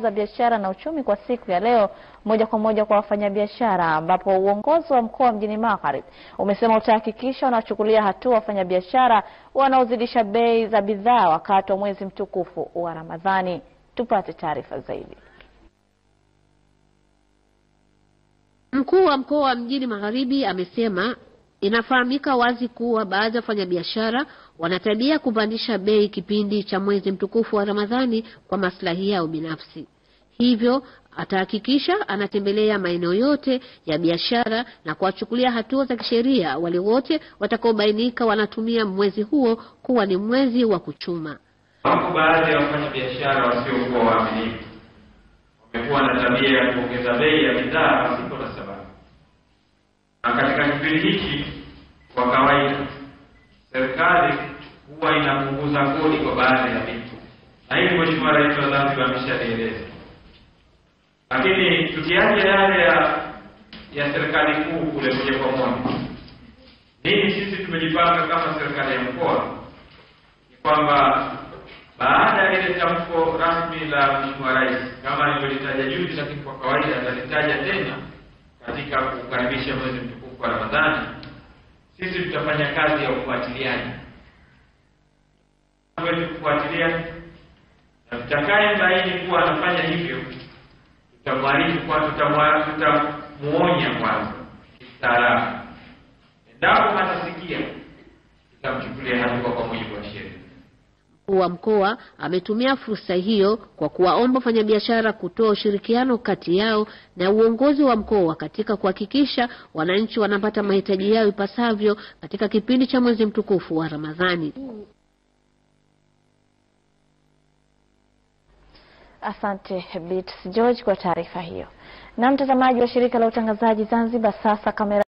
za biashara na uchumi kwa siku ya leo moja kwa moja kwa wafanyabiashara, ambapo uongozi wa mkoa Mjini Magharibi umesema utahakikisha unachukulia hatua wafanyabiashara wanaozidisha bei za bidhaa wakati wa mwezi mtukufu wa Ramadhani. Tupate taarifa zaidi. Mkuu wa mkoa wa Mjini Magharibi amesema inafahamika wazi kuwa baadhi ya wafanyabiashara wanatabia kupandisha bei kipindi cha mwezi mtukufu wa Ramadhani kwa maslahi yao binafsi. Hivyo atahakikisha anatembelea maeneo yote ya biashara na kuwachukulia hatua za kisheria wale wote watakaobainika wanatumia mwezi huo kuwa ni mwezi wa kuchuma. Wapo baadhi ya wafanyabiashara wasiokuwa waaminifu wamekuwa na tabia ya kuongeza bei ya bidhaa pasipo na katika kipindi hiki kwa kawaida serikali huwa inapunguza kodi kwa baadhi ya vitu, na hili Mheshimiwa Rais wa Zanzibar ameshalieleza. Lakini tukiacha yale ya ya serikali kuu kule moja kwa moja, nini sisi tumejipanga kama serikali ya mkoa ni kwamba baada ya ile tamko rasmi la Mheshimiwa Rais kama alivyolitaja juzi, lakini kwa kawaida atalitaja tena katika kukaribisha mwezi mtukufu wa Ramadhani, sisi tutafanya kazi ya ufuatiliaji wetu kufuatilia, na tutakaye baini kuwa anafanya hivyo tutamwarifu kwa tutamuonya kwanza kistaarabu. Endapo hatasikia, tutamchukulia hatua kwa mujibu wa sheria. Mkuu wa mkoa ametumia fursa hiyo kwa kuwaomba wafanyabiashara kutoa ushirikiano kati yao na uongozi wa mkoa katika kuhakikisha wananchi wanapata mahitaji yao ipasavyo katika kipindi cha mwezi mtukufu wa Ramadhani. Asante Bits George kwa taarifa hiyo. Na mtazamaji wa shirika la utangazaji Zanzibar, sasa kamera